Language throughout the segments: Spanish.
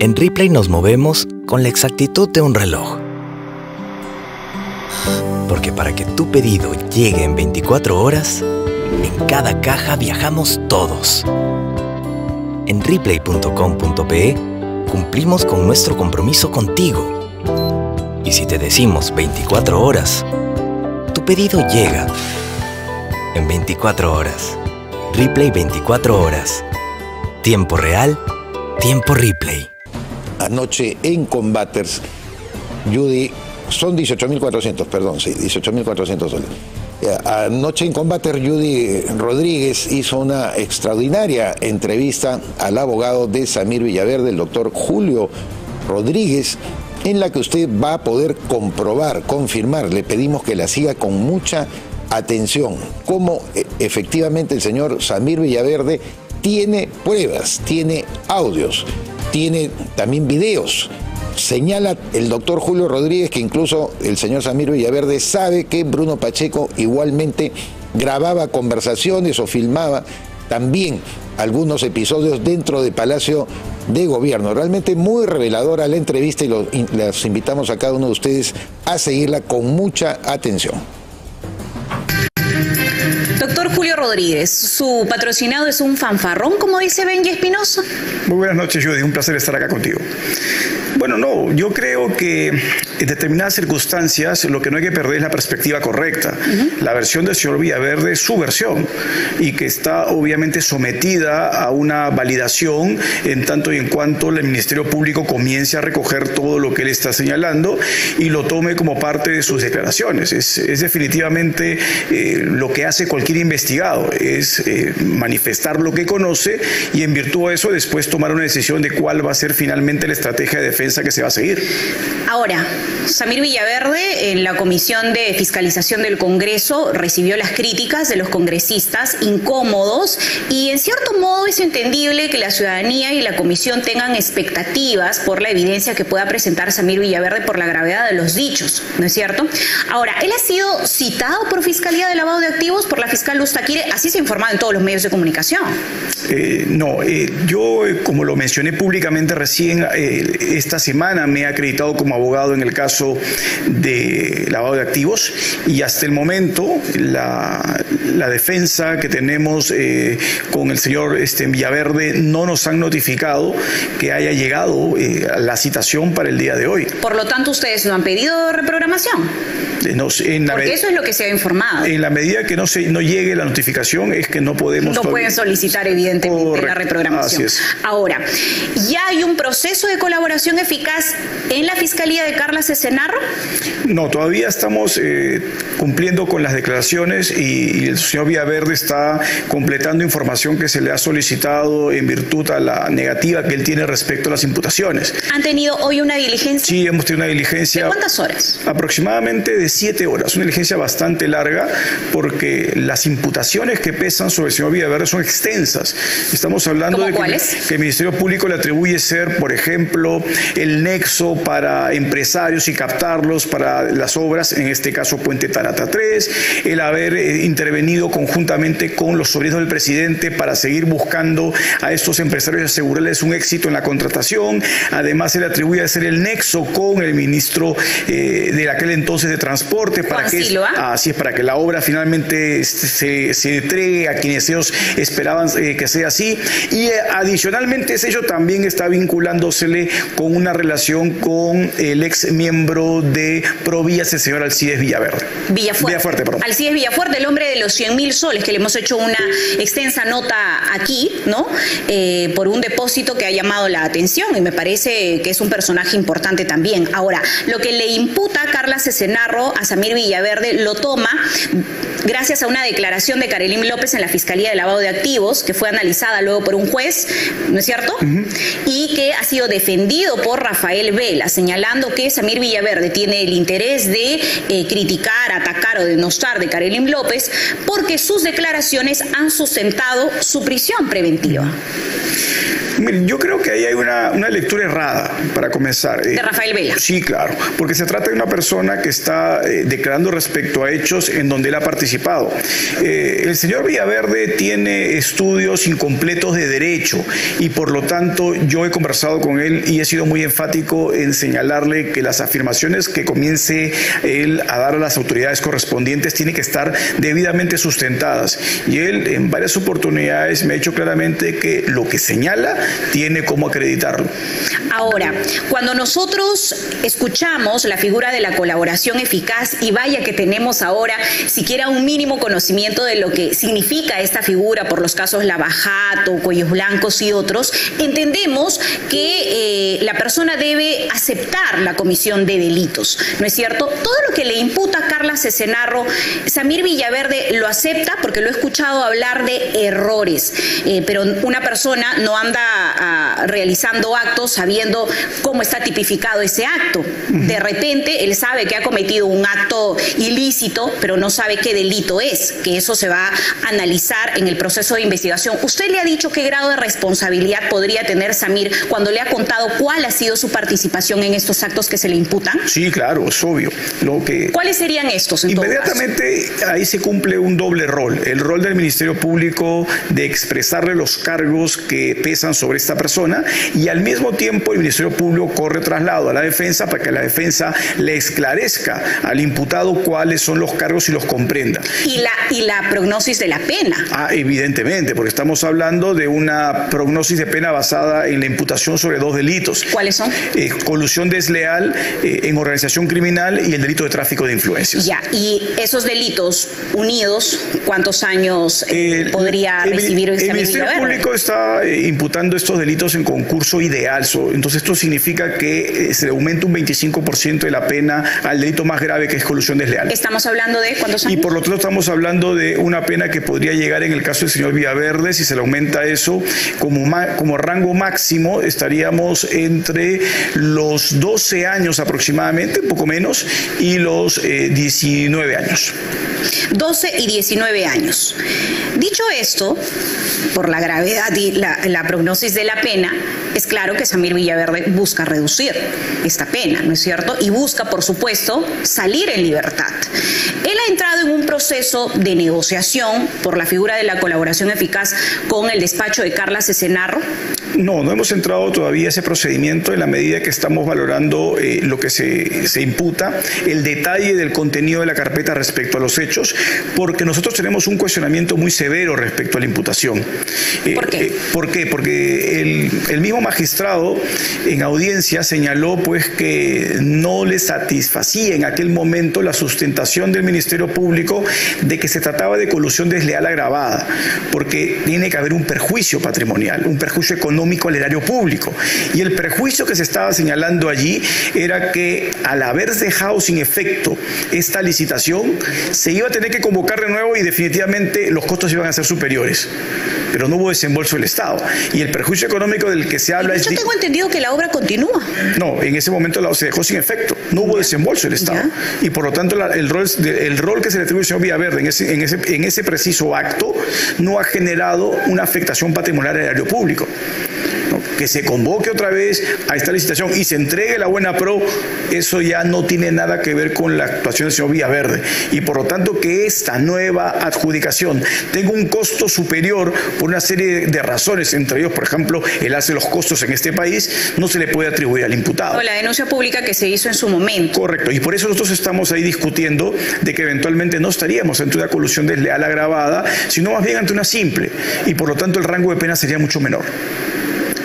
En Ripley nos movemos con la exactitud de un reloj. Porque para que tu pedido llegue en 24 horas, en cada caja viajamos todos. En ripley.com.pe cumplimos con nuestro compromiso contigo. Y si te decimos 24 horas, tu pedido llega en 24 horas. Ripley 24 horas. Tiempo real, tiempo Ripley. Anoche en Combaters, Judy, son 18.400, perdón, sí, 18.400 dólares. Eh, Anoche en Combater, Judy Rodríguez hizo una extraordinaria entrevista al abogado de Samir Villaverde, el doctor Julio Rodríguez, en la que usted va a poder comprobar, confirmar. Le pedimos que la siga con mucha atención, cómo eh, efectivamente el señor Samir Villaverde tiene pruebas, tiene audios, tiene también videos. Señala el doctor Julio Rodríguez que incluso el señor Samir Villaverde sabe que Bruno Pacheco igualmente grababa conversaciones o filmaba también algunos episodios dentro de Palacio de Gobierno. Realmente muy reveladora la entrevista y los, les invitamos a cada uno de ustedes a seguirla con mucha atención. Rodríguez, ¿su patrocinado es un fanfarrón, como dice Benji Espinosa? Muy buenas noches, Judy. Un placer estar acá contigo. Bueno, no, yo creo que en determinadas circunstancias lo que no hay que perder es la perspectiva correcta. La versión del señor Villaverde es su versión y que está obviamente sometida a una validación en tanto y en cuanto el Ministerio Público comience a recoger todo lo que él está señalando y lo tome como parte de sus declaraciones. Es, es definitivamente eh, lo que hace cualquier investigado, es eh, manifestar lo que conoce y en virtud de eso después tomar una decisión de cuál va a ser finalmente la estrategia de defensa que se va a seguir. Ahora, Samir Villaverde en la Comisión de Fiscalización del Congreso recibió las críticas de los congresistas incómodos y en cierto modo es entendible que la ciudadanía y la comisión tengan expectativas por la evidencia que pueda presentar Samir Villaverde por la gravedad de los dichos, ¿no es cierto? Ahora, él ha sido citado por Fiscalía de Lavado de Activos por la fiscal Luz Taquire, así se ha informado en todos los medios de comunicación. Eh, no, eh, yo, eh, como lo mencioné públicamente recién, eh, esta semana me he acreditado como abogado en el caso de lavado de activos y hasta el momento la, la defensa que tenemos eh, con el señor este, Villaverde no nos han notificado que haya llegado eh, la citación para el día de hoy. Por lo tanto, ustedes no han pedido reprogramación. Eh, en la Porque eso es lo que se ha informado. En la medida que no, se, no llegue la notificación es que no podemos... No pueden solicitar evidentemente Correcto. la reprogramación. Ahora, ¿ya hay un proceso de colaboración eficaz en la Fiscalía de Carla Cesenarro? No, todavía estamos eh, cumpliendo con las declaraciones y, y el señor Villaverde está completando información que se le ha solicitado en virtud a la negativa que él tiene respecto a las imputaciones. ¿Han tenido hoy una diligencia? Sí, hemos tenido una ¿De diligencia cuántas horas? aproximadamente de siete horas, una diligencia bastante larga porque las imputaciones que pesan sobre el señor Villaverde son extensas. Estamos hablando ¿Cómo de que, el Ministerio Público le atribuye ser, por ejemplo, el nexo para empresarios y captarlos para las obras, en este caso Puente Tarata 3, el haber eh, intervenido conjuntamente con los sobrinos del presidente para seguir buscando a estos empresarios y asegurarles un éxito en la contratación. Además, se le atribuye ser el nexo con el ministro eh, de aquel entonces de Transporte para Juan que Silva. así es para que la obra finalmente se, se entregue a quienes ellos esperaban eh, que sea así. Y eh, adicionalmente, ese hecho también está vinculándosele con una relación con el ex miembro de Provías, el señor Alcides Villaverde. Villafuerte. Villafuerte, perdón. Alcides Villafuerte, el hombre de los 100 mil soles, que le hemos hecho una extensa nota aquí, ¿no? Eh, por un depósito que ha llamado la atención y me parece que es un personaje importante también. Ahora, lo que le imputa a Carla Cesenarro a Samir Villaverde lo toma gracias a una declaración de Karelim López en la Fiscalía de Lavado de Activos, que fue analizada luego por un juez, ¿no es cierto? Y que ha sido defendido por Rafael Vela, señalando que Samir Villaverde tiene el interés de eh, criticar, atacar o denostar de Karelim López porque sus declaraciones han sustentado su prisión preventiva. Yo creo que ahí hay una, lectura errada para comenzar. De Rafael Vela. Sí, claro, porque se trata de una persona que está declarando respecto a hechos en donde él ha participado. el señor Villaverde tiene estudios incompletos de derecho y por lo tanto yo he conversado con él y he sido muy enfático en señalarle que las afirmaciones que comience él a dar a las autoridades correspondientes tienen que estar debidamente sustentadas. Y él en varias oportunidades me ha dicho claramente que lo que señala tiene cómo acreditarlo. Ahora, cuando nosotros escuchamos la figura de la colaboración eficaz y vaya que tenemos ahora siquiera un mínimo conocimiento de lo que significa esta figura por los casos Lavajato, Cuellos Blancos y otros, entendemos que eh, la persona debe aceptar la comisión de delitos, ¿no es cierto? Todo lo que le imputa a Carla Cesenarro, Samir Villaverde lo acepta porque lo he escuchado hablar de errores, eh, pero una persona no anda realizando actos sabiendo cómo está tipificado ese acto. De repente él sabe que ha cometido un acto ilícito, pero no sabe qué delito es, que eso se va a analizar en el proceso de investigación. ¿Usted le ha dicho qué grado de responsabilidad podría tener Samir cuando le ha contado cuál ha sido su participación en estos actos que se le imputan? Sí, claro, es obvio. Lo que ¿Cuáles serían estos? Inmediatamente ahí se cumple un doble rol. El rol del Ministerio Público de expresarle los cargos que pesan sobre esta persona y al mismo tiempo el Ministerio Público corre traslado a la defensa para que la defensa le esclarezca al imputado cuáles son los cargos y los comprenda. ¿Y la, y la prognosis de la pena? Ah, evidentemente, porque estamos hablando de una prognosis de pena basada en la imputación sobre dos delitos. ¿Cuáles son? Eh, colusión desleal eh, en organización criminal y el delito de tráfico de influencias. Ya, y esos delitos unidos, ¿cuántos años eh, podría recibir el, el Ministerio Público está imputando estos delitos en concurso ideal. Entonces, esto significa que se aumenta un 25% de la pena al delito más grave que es colusión desleal. ¿Estamos hablando de cuántos años? Y por lo tanto, estamos hablando de una pena que podría llegar en el caso del señor Villaverde, si se le aumenta eso como, como rango máximo, estaríamos entre los 12 años aproximadamente, un poco menos, y los 19 eh, años. 12 y 19 años. Dicho esto, por la gravedad y la, la prognosis de la pena, es claro que Samir Villaverde busca reducir esta pena, ¿no es cierto? Y busca, por supuesto, salir en libertad. Él ha entrado en un proceso de negociación por la figura de la colaboración eficaz con el despacho de Carla Cesenarro. No, no hemos entrado todavía a ese procedimiento en la medida que estamos valorando eh, lo que se, se, imputa, el detalle del contenido de la carpeta respecto a los hechos, porque nosotros tenemos un cuestionamiento muy severo respecto a la imputación. Eh, ¿Por qué? Eh, ¿Por qué? Porque el, el, magistrado en audiencia señaló pues que no le satisfacía en aquel momento la sustentación del Ministerio Público de que se trataba de colusión desleal agravada, porque tiene que haber un perjuicio patrimonial, un perjuicio económico al erario público. Y el perjuicio que se estaba señalando allí era que al haber dejado sin efecto esta licitación, se iba a tener que convocar de nuevo y definitivamente los costos iban a ser superiores. Pero no hubo desembolso del Estado. Y el perjuicio económico del que se habla es... Yo tengo entendido que la obra continúa. No, en ese momento se dejó sin efecto. No hubo desembolso del Estado. Y por lo tanto el, rol, el rol que se le atribuye al señor Villaverde en ese, en, ese, en ese preciso acto no ha generado una afectación patrimonial al erario público que se convoque otra vez a esta licitación y se entregue la buena pro, eso ya no tiene nada que ver con la actuación del señor Villaverde. Y por lo tanto que esta nueva adjudicación tenga un costo superior por una serie de razones, entre ellos, por ejemplo, el hace los costos en este país, no se le puede atribuir al imputado. O la denuncia pública que se hizo en su momento. Correcto, y por eso nosotros estamos ahí discutiendo de que eventualmente no estaríamos ante una colusión desleal agravada, sino más bien ante una simple, y por lo tanto el rango de pena sería mucho menor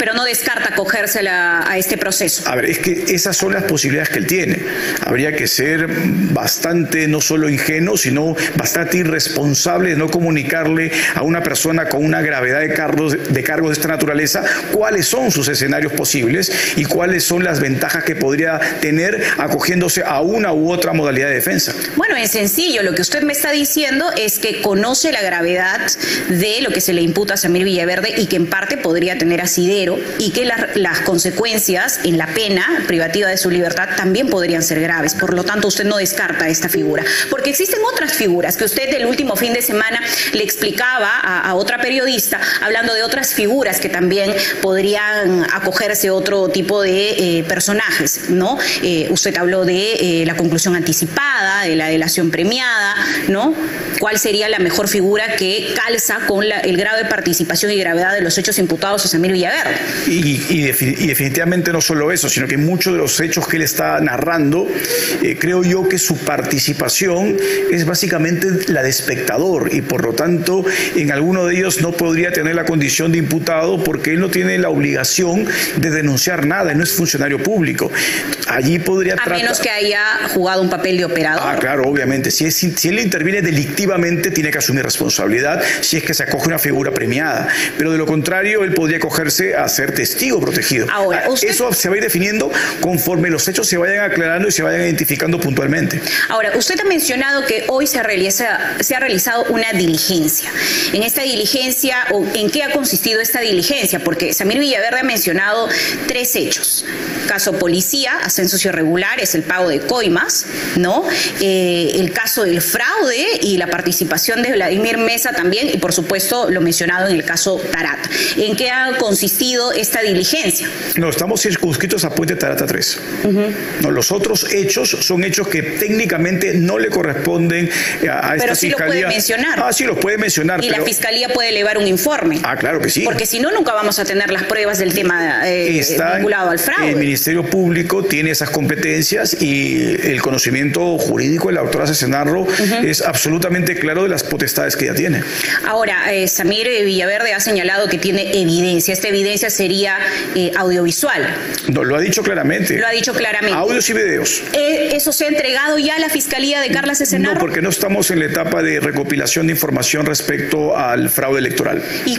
pero no descarta cogérsela a este proceso. A ver, es que esas son las posibilidades que él tiene. Habría que ser bastante, no solo ingenuo, sino bastante irresponsable de no comunicarle a una persona con una gravedad de cargos, de cargos de esta naturaleza cuáles son sus escenarios posibles y cuáles son las ventajas que podría tener acogiéndose a una u otra modalidad de defensa. Bueno, es sencillo. Lo que usted me está diciendo es que conoce la gravedad de lo que se le imputa a Samir Villaverde y que en parte podría tener asidero y que las consecuencias en la pena privativa de su libertad también podrían ser graves. Por lo tanto, usted no descarta esta figura. Porque existen otras figuras que usted el último fin de semana le explicaba a, otra periodista, hablando de otras figuras que también podrían acogerse otro tipo de eh, personajes, ¿no? Eh, usted habló de eh, la conclusión anticipada, de la delación premiada, ¿no? ¿Cuál sería la mejor figura que calza con el grado de participación y gravedad de los hechos imputados a Samir Villaverde? Y, definitivamente no solo eso, sino que muchos de los hechos que él está narrando, creo yo que su participación es básicamente la de espectador y por lo tanto en alguno de ellos no podría tener la condición de imputado porque él no tiene la obligación de denunciar nada, él no es funcionario público. Allí podría A menos que haya jugado un papel de operador. Ah, claro, obviamente. Si, si él interviene delictivamente, tiene que asumir responsabilidad si es que se acoge una figura premiada. Pero de lo contrario, él podría acogerse a ser testigo protegido. Ahora, ah, Eso se va a ir definiendo conforme los hechos se vayan aclarando y se vayan identificando puntualmente. Ahora, usted ha mencionado que hoy se realiza, se ha realizado una diligencia. En esta diligencia, o ¿en qué ha consistido esta diligencia? Porque Samir Villaverde ha mencionado tres hechos. Caso policía, ascensos irregulares, el pago de coimas, ¿no? Eh, el caso del fraude y la participación de Vladimir Mesa también, y por supuesto lo mencionado en el caso Tarata. ¿En qué ha consistido esta diligencia? No, estamos circunscritos a Puente Tarata 3. no, los otros hechos son hechos que técnicamente no le corresponden a, esta Pero sí lo puede mencionar. Ah, sí, lo puede mencionar. Y la fiscalía puede elevar un informe. Ah, claro que sí. Porque si no, nunca vamos a tener las pruebas del tema eh, vinculado al fraude. El Ministerio Público tiene esas competencias y el conocimiento jurídico de la doctora Cesenarro es absolutamente claro de las potestades que ella tiene. Ahora, eh, Samir Villaverde ha señalado que tiene evidencia. Esta evidencia sería eh, audiovisual. No, lo ha dicho claramente. Lo ha dicho claramente. Audios y videos. ¿Eso se ha entregado ya a la Fiscalía de Carla Cesenarro? No, porque no estamos en la etapa de recopilación de información respecto al fraude electoral. ¿Y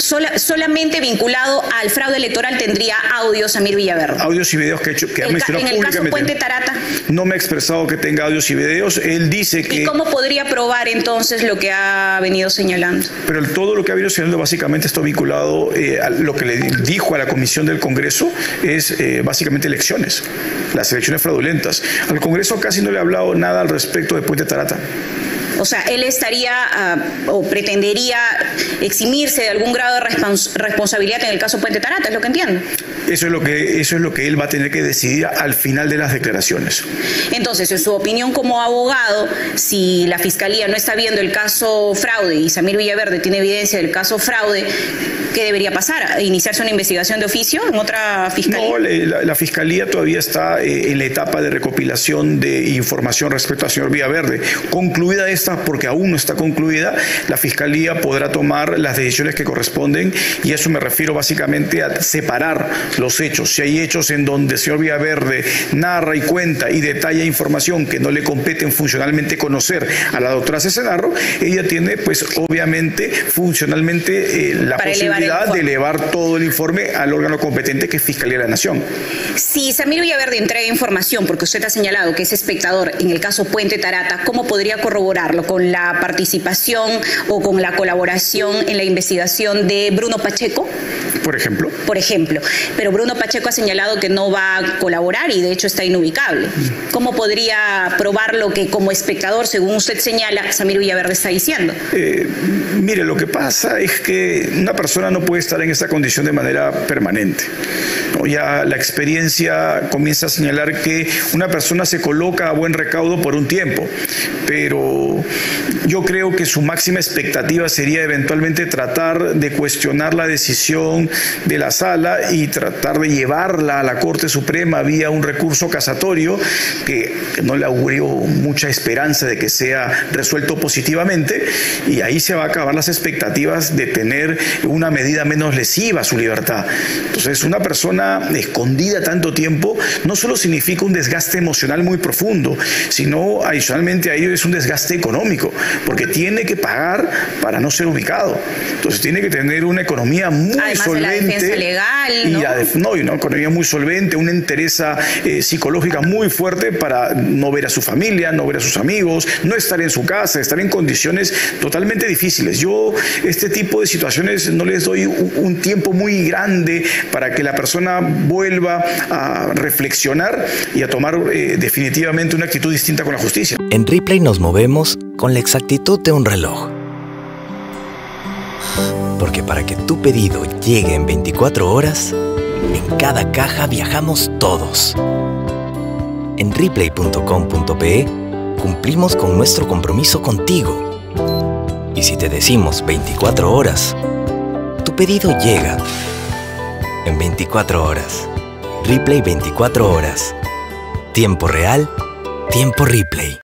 solamente vinculado al fraude electoral tendría audios Samir Villaverde. Audios y videos que, ha hecho, que ha mencionado En el caso Puente Tarata. No me ha expresado que tenga audios y videos. Él dice que. ¿Y cómo podría probar entonces lo que ha venido señalando? Pero todo lo que ha venido señalando básicamente está vinculado eh, a lo que le dijo a la Comisión del Congreso es eh, básicamente elecciones, las elecciones fraudulentas. Al Congreso casi no le ha hablado nada al respecto de Puente Tarata. O sea, él estaría ah, o pretendería eximirse de algún grado de responsabilidad en el caso Puente Tarata, es lo que entiendo. Eso es lo que eso es lo que él va a tener que decidir al final de las declaraciones. Entonces, en su opinión como abogado, si la fiscalía no está viendo el caso fraude y Samir Villaverde tiene evidencia del caso fraude, ¿qué debería pasar? ¿Iniciarse una investigación de oficio en otra fiscalía? No, la, fiscalía todavía está eh, en la etapa de recopilación de información respecto al señor Villaverde. Concluida esta, porque aún no está concluida, la fiscalía podrá tomar las decisiones que corresponden y eso me refiero básicamente a separar los hechos. Si hay hechos en donde el señor Villaverde narra y cuenta y detalla información que no le competen funcionalmente conocer a la doctora Cesenarro, ella tiene pues obviamente funcionalmente eh, la posibilidad de elevar todo el informe al órgano competente que es Fiscalía de la Nación. Si Samir Villaverde entrega información, porque usted ha señalado que es espectador en el caso Puente Tarata, ¿cómo podría corroborarlo? ¿Con la participación o con la colaboración en la investigación de Bruno Pacheco? Por ejemplo. Por ejemplo. Pero Bruno Pacheco ha señalado que no va a colaborar y de hecho está inubicable. ¿Cómo podría probar lo que como espectador, según usted señala, Samir Villaverde está diciendo? Eh, mire, lo que pasa es que una persona no puede estar en esa condición de manera permanente. Ya la experiencia comienza a señalar que una persona se coloca a buen recaudo por un tiempo, pero yo creo que su máxima expectativa sería eventualmente tratar de cuestionar la decisión de la sala y tratar de llevarla a la Corte Suprema vía un recurso casatorio que, no le augurió mucha esperanza de que sea resuelto positivamente y ahí se va a acabar las expectativas de tener una medida menos lesiva a su libertad. Entonces, una persona escondida tanto tiempo no solo significa un desgaste emocional muy profundo, sino adicionalmente a ello es un desgaste económico, porque tiene que pagar para no ser ubicado. Entonces, tiene que tener una economía muy solvente. legal, ¿no? y una economía muy solvente, una entereza eh, psicológica muy fuerte para no ver a su familia, no ver a sus amigos, no estar en su casa, estar en condiciones totalmente difíciles. Yo este tipo de situaciones no les doy un, tiempo muy grande para que la persona vuelva a reflexionar y a tomar eh, definitivamente una actitud distinta con la justicia. En Replay nos movemos con la exactitud de un reloj. Porque para que tu pedido llegue en 24 horas, en cada caja viajamos todos. En replay.com.pe cumplimos con nuestro compromiso contigo. Y si te decimos 24 horas, tu pedido llega en 24 horas. Replay 24 horas. Tiempo real, tiempo replay.